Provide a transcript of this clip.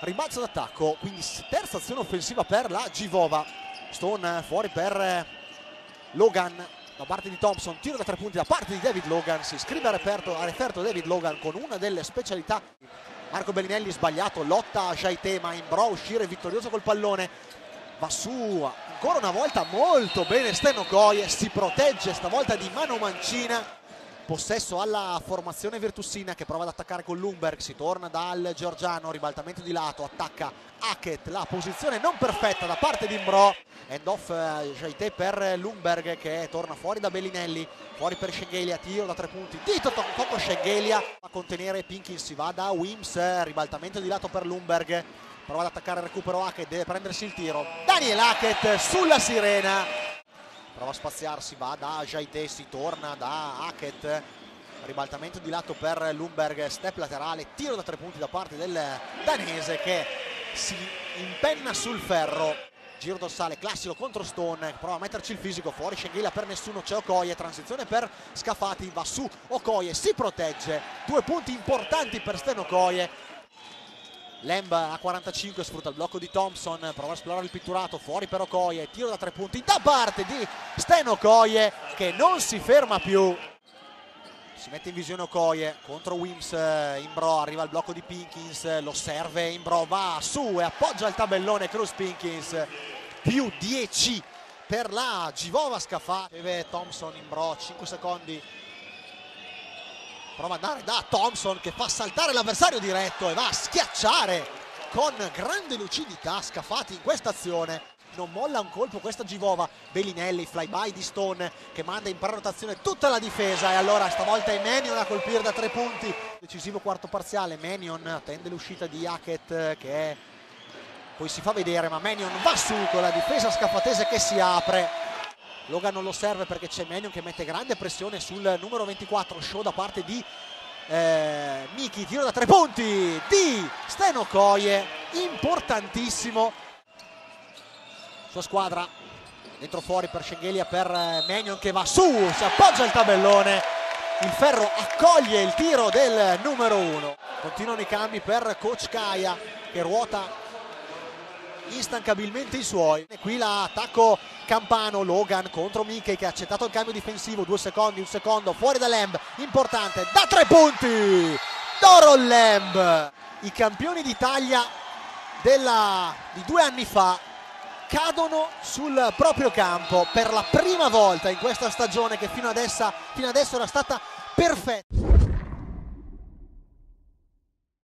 rimbalzo d'attacco, quindi terza azione offensiva per la Givova. Stone fuori per Logan da parte di Thompson, tiro da tre punti da parte di David Logan, si iscrive a referto, a referto David Logan con una delle specialità. Marco Bellinelli sbagliato, lotta a Jaite ma Imbro a uscire vittorioso col pallone, va su ancora una volta molto bene Steno Goye, si protegge stavolta di mano mancina possesso alla formazione virtussina che prova ad attaccare con Lumberg, si torna dal Giorgiano, ribaltamento di lato, attacca Hackett, la posizione non perfetta da parte di Imbro, end off eh, Jaite per Lumberg che torna fuori da Bellinelli, fuori per Schengelia, tiro da tre punti, dito tocco Schengelia a contenere Pinkins, si va da Wims, ribaltamento di lato per Lumberg, prova ad attaccare il recupero Hackett, deve prendersi il tiro, Daniel Hackett sulla sirena, prova a spaziarsi, va da Jaite, si torna da Hackett, ribaltamento di lato per Lumberg, step laterale, tiro da tre punti da parte del danese che si impenna sul ferro, giro dorsale classico contro Stone, prova a metterci il fisico, fuori Schenghila per nessuno, c'è Okoye, transizione per Scafati, va su Okoye, si protegge, due punti importanti per Sten Okoye, Lamb a 45 sfrutta il blocco di Thompson, prova a esplorare il pitturato, fuori per Okoye, tiro da tre punti da parte di Sten Okoye che non si ferma più. Si mette in visione Okoye contro Wims, Imbro arriva il blocco di Pinkins, lo serve Imbro, va su e appoggia il tabellone Cruz Pinkins, più 10 per la Givova Scafà. Thompson, Imbro, 5 secondi prova ad andare da Thompson che fa saltare l'avversario diretto e va a schiacciare con grande lucidità Scafati in questa azione. Non molla un colpo questa Givova. Bellinelli, flyby di Stone che manda in prenotazione tutta la difesa. E allora stavolta è Menion a colpire da tre punti. Decisivo quarto parziale, Menion attende l'uscita di Hackett che poi si fa vedere ma Menion va su con la difesa scafatese che si apre Logan non lo serve perché c'è Menion che mette grande pressione sul numero 24 show da parte di eh, Miki tiro da tre punti di Steno Koye importantissimo. Sua squadra dentro fuori per Schengelia per eh, Menion che va su si appoggia il tabellone. Il ferro accoglie il tiro del numero 1 continuano i cambi per coach Kaya che ruota instancabilmente i suoi. E qui l'attacco Campano, Logan contro Mickey che ha accettato il cambio difensivo, due secondi, un secondo, fuori da Lamb, importante, da tre punti, Doron Lamb. I campioni d'Italia di due anni fa cadono sul proprio campo per la prima volta in questa stagione che fino adesso, fino adesso era stata perfetta.